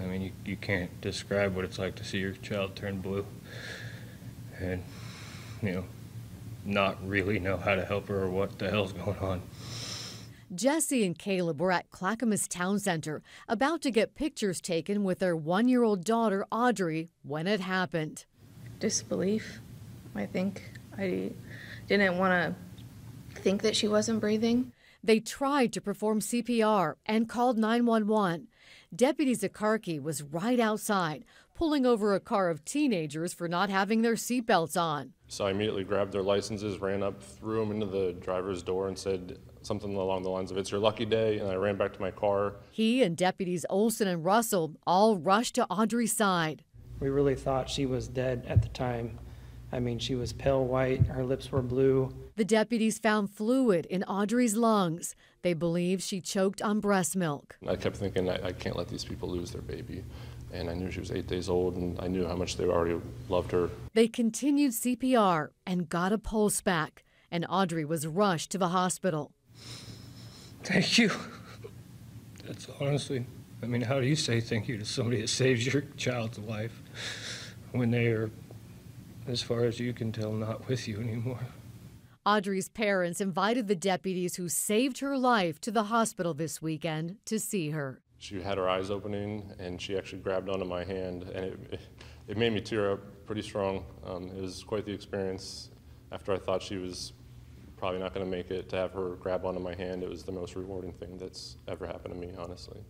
I mean, you, you can't describe what it's like to see your child turn blue and, you know, not really know how to help her or what the hell's going on. Jesse and Caleb were at Clackamas Town Center about to get pictures taken with their one year old daughter, Audrey, when it happened. Disbelief, I think. I didn't want to think that she wasn't breathing. They tried to perform CPR and called 911. Deputy Zacharkiw was right outside, pulling over a car of teenagers for not having their seatbelts on. So I immediately grabbed their licenses, ran up, threw them into the driver's door, and said something along the lines of, It's your lucky day. And I ran back to my car. He and deputies Olson and Russell all rushed to Audrey's side. We really thought she was dead at the time. I mean, she was pale white, her lips were blue. The deputies found fluid in Audrey's lungs. They believe she choked on breast milk. I kept thinking, I, I can't let these people lose their baby. And I knew she was eight days old, and I knew how much they already loved her. They continued CPR and got a pulse back, and Audrey was rushed to the hospital. Thank you. That's honestly, I mean, how do you say thank you to somebody that saves your child's life when they are, as far as you can tell, not with you anymore? Audrey's parents invited the deputies who saved her life to the hospital this weekend to see her. She had her eyes opening, and she actually grabbed onto my hand, and it, it made me tear up pretty strong. Um, it was quite the experience. After I thought she was probably not going to make it, to have her grab onto my hand, it was the most rewarding thing that's ever happened to me, honestly.